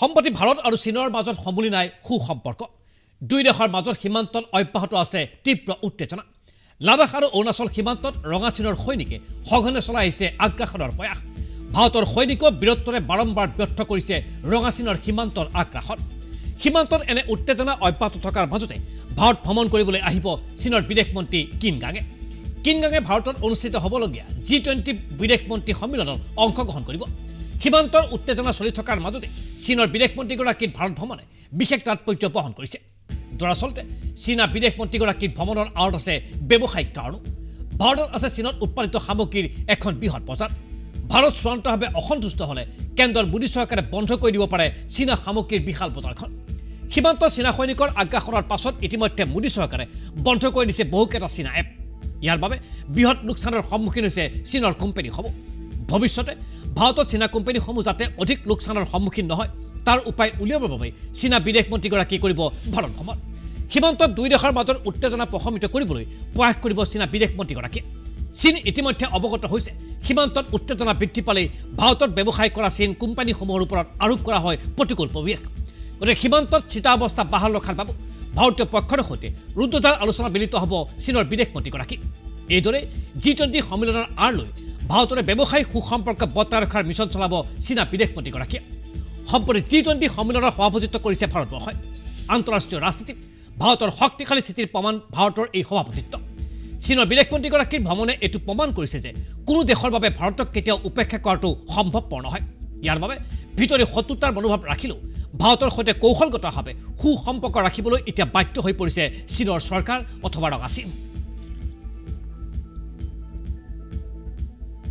সম্প্ৰতি ভাৰত আৰু চীনৰ মাজত সমূলি নাই সু সম্পৰ্ক দুই দেশৰ মাজত সীমান্তত অব্যাহত আছে তীব্ৰ উত্তেজনা। লাডাখ আৰু অৰুণাচল সীমান্তত ৰঙা চীনৰ সৈনিকে সঘনে চলাই আহিছে আগ্ৰাসনৰ প্ৰয়াস। ভাৰতৰ সৈনিকক বীৰত্বৰে বাৰম্বাৰ ব্যৰ্থ কৰিছে ৰঙা চীনৰ সীমান্তৰ আগ্ৰাসন। সীমান্তত এনে উত্তেজনা অব্যাহত থকাৰ মাজতে ভাৰত ভ্ৰমণ কৰিবলৈ আহিব চীনৰ বিদেশ মন্ত্ৰী কিনগাঙে কিনগাঙে ভাৰতত অনুষ্ঠিত হ'বলগীয়া জি টুৱেণ্টি বিদেশ মন্ত্ৰী সন্মিলনত অংশগ্ৰহণ কৰিব। সীমান্তৰ উত্তেজনা চলি থকাৰ মাজতে চীনৰ বিদেশ মন্ত্ৰীগৰাকীৰ ভাৰত ভ্ৰমণে বিশেষ তাৎপৰ্য বহন কৰিছে। দৰাচলতে চীনা বিদেশ মন্ত্ৰীগৰাকীৰ ভ্ৰমণৰ আঁৰত আছে ব্যৱসায়িক কাৰণো। ভাৰতত আছে চীনত উৎপাদিত সামগ্ৰীৰ এখন বৃহৎ বজাৰ। ভাৰত চূড়ান্তভাৱে অসন্তুষ্ট হ'লে কেন্দ্ৰৰ মোদী চৰকাৰে বন্ধ কৰি দিব পাৰে চীনা সামগ্ৰীৰ বিশাল বজাৰখন। সীমান্ত চীনা সৈনিকৰ আগ্ৰাসনৰ পাছত ইতিমধ্যে মোদী চৰকাৰে বন্ধ কৰি দিছে বহুকেইটা চীনা এপ। ইয়াৰ বাবে বৃহৎ লোকচানৰ সন্মুখীন হৈছে চীনৰ কোম্পানীসমূহ। ভৱিষ্যতে ভাৰতত চীনা কোম্পানীসমূহ যাতে অধিক লোকচানৰ সন্মুখীন নহয় তাৰ উপায় উলিয়াবৰ বাবে চীনা বিদেশ মন্ত্ৰীগৰাকী কৰিব ভাৰত ভ্ৰমণ। সীমান্তত দুই দেশৰ মাজত উত্তেজনা প্ৰশমিত কৰিবলৈ প্ৰয়াস কৰিব চীনা বিদেশ মন্ত্ৰীগৰাকীয়ে। চীন ইতিমধ্যে অৱগত হৈছে সীমান্তত উত্তেজনা বৃদ্ধি পালেই ভাৰতত ব্যৱসায় কৰা চীন কোম্পানীসমূহৰ ওপৰত আৰোপ কৰা হয় প্ৰতিকূল পৰিৱেশ। গতিকে সীমান্তত স্থিতাৱস্থা বাহাল ৰখাৰ বাবে ভাৰতীয় পক্ষৰ সৈতে ৰুদ্ধতাৰ আলোচনা মিলিত হ'ব চীনৰ বিদেশ মন্ত্ৰীগৰাকী। এইদৰে জি টুৱেণ্টি সন্মিলনৰ আঁৰ লৈ ভাৰতৰে ব্যৱসায়িক সু সম্পৰ্ক বৰ্তাই ৰখাৰ মিছন চলাব চীনা বিদেশ মন্ত্ৰীগৰাকীয়ে। সম্প্ৰতি জি টুৱেণ্টি সন্মিলনৰ সভাপতিত্ব কৰিছে ভাৰতবৰ্ষই। আন্তঃৰাষ্ট্ৰীয় ৰাজনীতিত ভাৰতৰ শক্তিশালী স্থিতিৰ প্ৰমাণ ভাৰতৰ এই সভাপতিত্ব। চীনৰ বিদেশ মন্ত্ৰীগৰাকীৰ ভ্ৰমণে এইটো প্ৰমাণ কৰিছে যে কোনো দেশৰ বাবে ভাৰতক কেতিয়াও উপেক্ষা কৰাটো সম্ভৱপৰ নহয়। ইয়াৰ বাবে ভিতৰি শত্ৰুতাৰ মনোভাৱ ৰাখিলেও ভাৰতৰ সৈতে কৌশলগতভাৱে সু সম্পৰ্ক ৰাখিবলৈ এতিয়া বাধ্য হৈ পৰিছে চীনৰ চৰকাৰ অথবা ৰঙা চীন।